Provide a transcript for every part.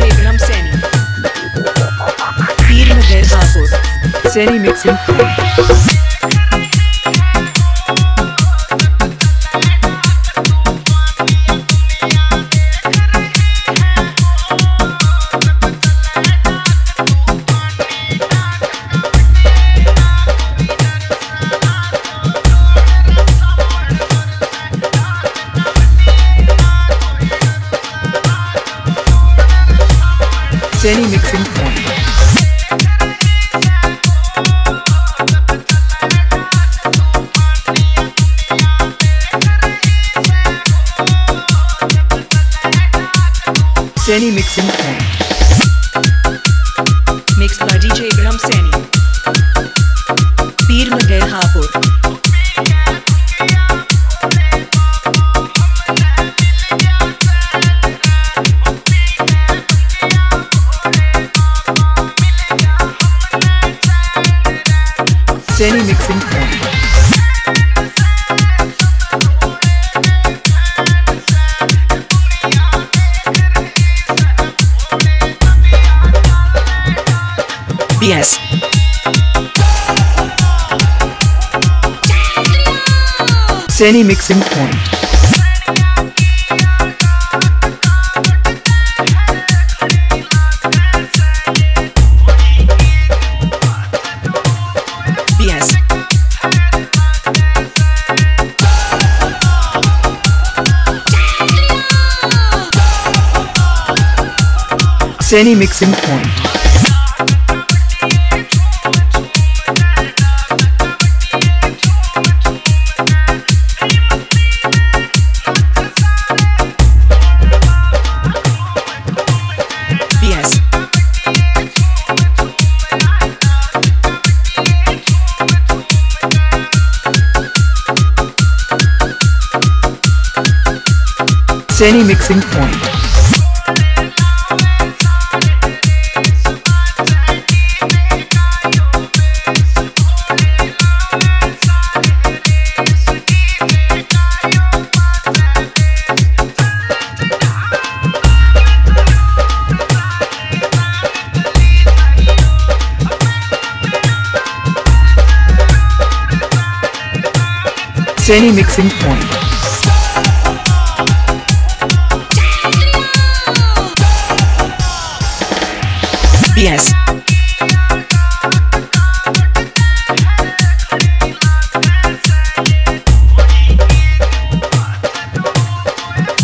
DJ Gram Saini. Pir Nagar Hapur. Saini mixing Saini mixing point. Saini mixing point. Mixed by DJ Gram Saini. Saini mixing point. BS. Saini mixing point. Saini mixing point. BS. Saini mixing point. Seni mixing point. BS.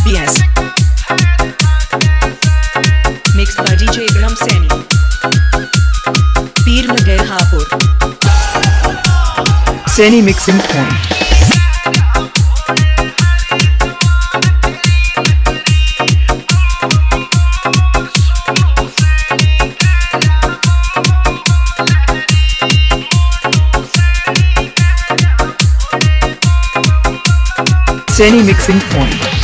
BS. Mixed by DJ Gram Seni. Pir Nagar Hapur. Seni mixing point. Saini mixing point.